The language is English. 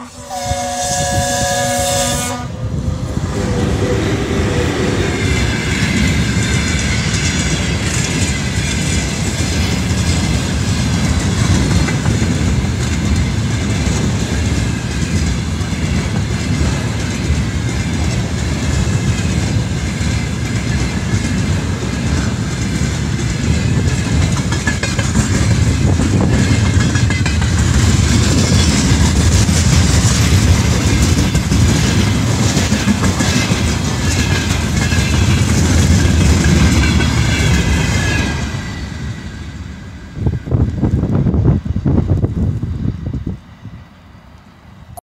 Oh.